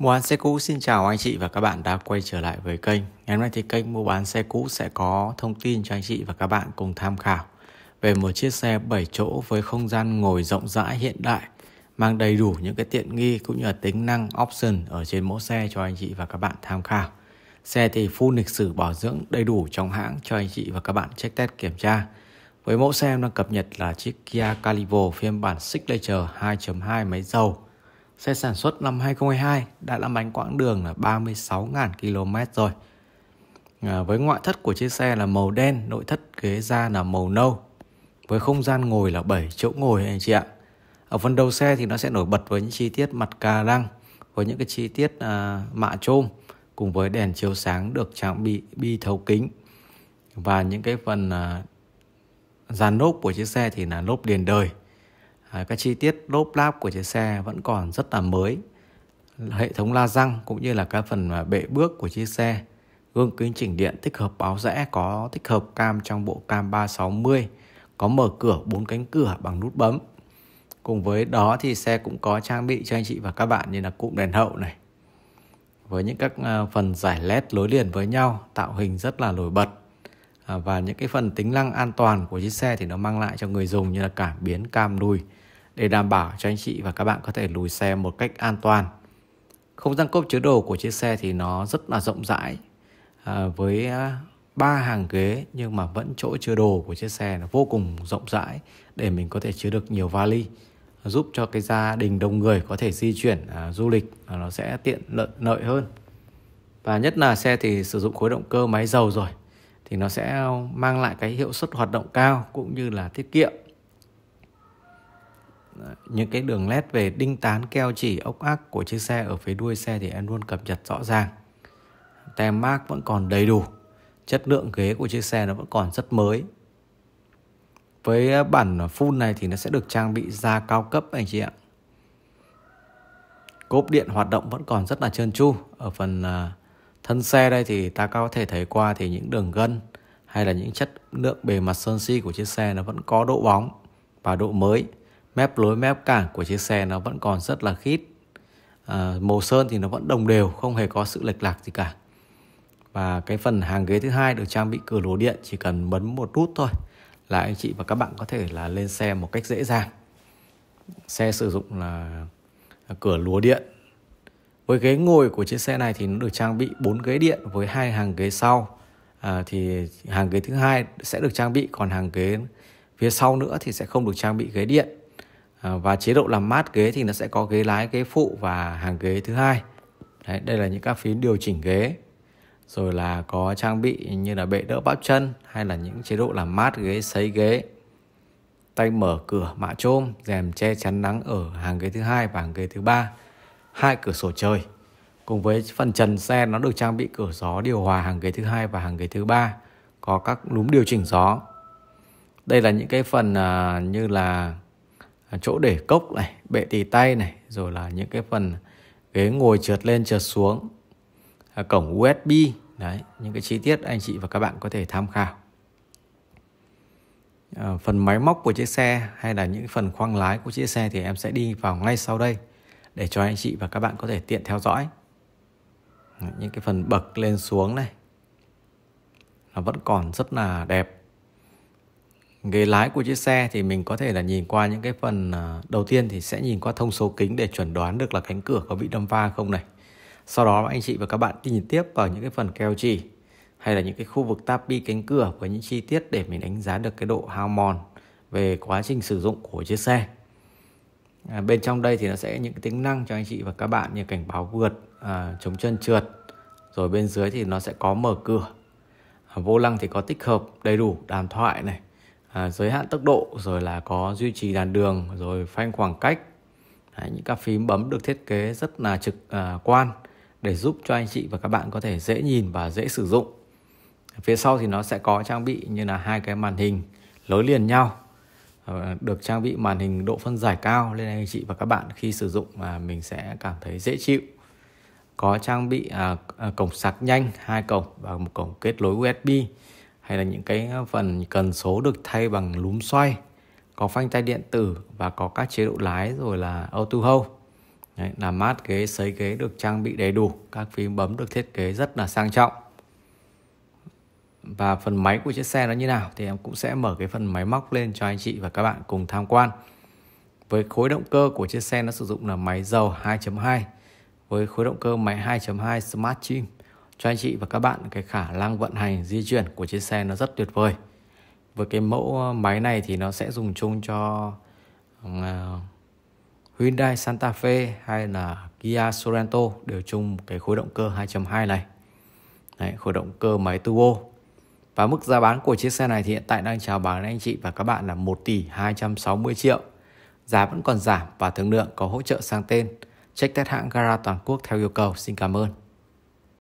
Mua bán xe cũ xin chào anh chị và các bạn đã quay trở lại với kênh. Ngày hôm nay thì kênh mua bán xe cũ sẽ có thông tin cho anh chị và các bạn cùng tham khảo về một chiếc xe 7 chỗ với không gian ngồi rộng rãi hiện đại, mang đầy đủ những cái tiện nghi cũng như là tính năng option ở trên mẫu xe cho anh chị và các bạn tham khảo. Xe thì full lịch sử bảo dưỡng đầy đủ trong hãng cho anh chị và các bạn check test kiểm tra. Với mẫu xe em đang cập nhật là chiếc Kia Calivo phiên bản Signature 2.2 máy dầu Xe sản xuất năm 2022 đã làm bánh quãng đường là 36.000 km rồi. À, với ngoại thất của chiếc xe là màu đen, nội thất ghế da là màu nâu. Với không gian ngồi là 7 chỗ ngồi anh chị ạ. Ở phần đầu xe thì nó sẽ nổi bật với những chi tiết mặt cà răng, với những cái chi tiết à, mạ trôm cùng với đèn chiếu sáng được trang bị bi thấu kính và những cái phần à, dàn lốp của chiếc xe thì là lốp liền đời à, các chi tiết lốp láp của chiếc xe vẫn còn rất là mới. Hệ thống la răng cũng như là các phần à, bệ bước của chiếc xe gương kính chỉnh điện tích hợp báo rẽ có tích hợp cam trong bộ cam 360 có mở cửa bốn cánh cửa bằng nút bấm. Cùng với đó thì xe cũng có trang bị cho anh chị và các bạn như là cụm đèn hậu này. Với những các à, phần giải led nối liền với nhau tạo hình rất là nổi bật. À, và những cái phần tính năng an toàn của chiếc xe thì nó mang lại cho người dùng như là cảm biến cam đùi để đảm bảo cho anh chị và các bạn có thể lùi xe một cách an toàn. Không gian cốp chứa đồ của chiếc xe thì nó rất là rộng rãi à, với à, ba hàng ghế nhưng mà vẫn chỗ chứa đồ của chiếc xe là vô cùng rộng rãi để mình có thể chứa được nhiều vali giúp cho cái gia đình đông người có thể di chuyển à, du lịch à, nó sẽ tiện lợi, lợi hơn và nhất là xe thì sử dụng khối động cơ máy dầu rồi thì nó sẽ mang lại cái hiệu suất hoạt động cao cũng như là tiết kiệm những cái đường led về đinh tán keo chỉ ốc ác của chiếc xe ở phía đuôi xe thì em luôn cập nhật rõ ràng. Tem mác vẫn còn đầy đủ. Chất lượng ghế của chiếc xe nó vẫn còn rất mới. Với à, bản full này thì nó sẽ được trang bị da cao cấp, anh chị ạ. Cốp điện hoạt động vẫn còn rất là trơn tru. Ở phần à, thân xe đây thì ta có thể thấy qua thì những đường gân hay là những chất lượng bề mặt sơn si của chiếc xe nó vẫn có độ bóng và độ mới mép lối mép cảng của chiếc xe nó vẫn còn rất là khít. À, màu sơn thì nó vẫn đồng đều không hề có sự lệch lạc gì cả. Và cái phần hàng ghế thứ hai được trang bị cửa lỗ điện chỉ cần bấm một nút thôi là anh chị và các bạn có thể là lên xe một cách dễ dàng. Xe sử dụng là cửa lúa điện. Với ghế ngồi của chiếc xe này thì nó được trang bị 4 ghế điện với hai hàng ghế sau. À, thì hàng ghế thứ hai sẽ được trang bị còn hàng ghế phía sau nữa thì sẽ không được trang bị ghế điện. Ờ, và chế độ làm mát ghế thì nó sẽ có ghế lái ghế phụ và hàng ghế thứ hai. Đấy, đây là những các phím điều chỉnh ghế. Rồi là có trang bị như là bệ đỡ bắp chân hay là những chế độ làm mát ghế sấy ghế. Tay mở cửa mạ trôm rèm che chắn nắng ở hàng ghế thứ hai và hàng ghế thứ ba. Hai cửa sổ trời. Cùng với phần trần xe nó được trang bị cửa gió điều hòa hàng ghế thứ hai và hàng ghế thứ ba. Có các núm điều chỉnh gió. Đây là những cái phần uh, như là chỗ để cốc này bệ tì tay này rồi là những cái phần ghế ngồi trượt lên trượt xuống. À, cổng USB đấy những cái chi tiết anh chị và các bạn có thể tham khảo. À, phần máy móc của chiếc xe hay là những phần khoang lái của chiếc xe thì em sẽ đi vào ngay sau đây để cho anh chị và các bạn có thể tiện theo dõi. Những cái phần bậc lên xuống này nó vẫn còn rất là đẹp ghế lái của chiếc xe thì mình có thể là nhìn qua những cái phần à, đầu tiên thì sẽ nhìn qua thông số kính để chuẩn đoán được là cánh cửa có bị đâm va không này. Sau đó anh chị và các bạn đi nhìn tiếp vào những cái phần keo chỉ hay là những cái khu vực tapi cánh cửa với những chi tiết để mình đánh giá được cái độ hao mòn về quá trình sử dụng của chiếc xe. À, bên trong đây thì nó sẽ những cái tính năng cho anh chị và các bạn như cảnh báo vượt à, chống chân trượt rồi bên dưới thì nó sẽ có mở cửa. À, vô lăng thì có tích hợp đầy đủ đàm thoại này à, giới hạn tốc độ rồi là có duy trì làn đường rồi phanh khoảng cách. Đấy, những các phím bấm được thiết kế rất là trực à, quan để giúp cho anh chị và các bạn có thể dễ nhìn và dễ sử dụng. Phía sau thì nó sẽ có trang bị như là hai cái màn hình nối liền nhau. À, được trang bị màn hình độ phân giải cao nên anh chị và các bạn khi sử dụng mà mình sẽ cảm thấy dễ chịu. Có trang bị à, à cổng sạc nhanh hai cổng và một cổng kết nối USB hay là những cái phần cần số được thay bằng lúm xoay có phanh tay điện tử và có các chế độ lái rồi là auto hold Đấy, làm mát ghế, sấy ghế được trang bị đầy đủ, các phím bấm được thiết kế rất là sang trọng. Và phần máy của chiếc xe nó như nào thì em cũng sẽ mở cái phần máy móc lên cho anh chị và các bạn cùng tham quan. Với khối động cơ của chiếc xe nó sử dụng là máy dầu 2.2 với khối động cơ máy 2.2 Smart Trim cho anh chị và các bạn cái khả năng vận hành di chuyển của chiếc xe nó rất tuyệt vời. Với cái mẫu ờ, máy này thì nó sẽ dùng chung cho ờ, Hyundai Santa Fe hay là Kia Sorento đều chung cái khối động cơ 2.2 này. Đấy, khối động cơ máy turbo. Và mức giá bán của chiếc xe này thì hiện tại đang chào bán anh chị và các bạn là 1 tỷ 260 triệu. Giá vẫn còn giảm và thương lượng có hỗ trợ sang tên. Check test hãng gara toàn quốc theo yêu cầu. Xin cảm ơn.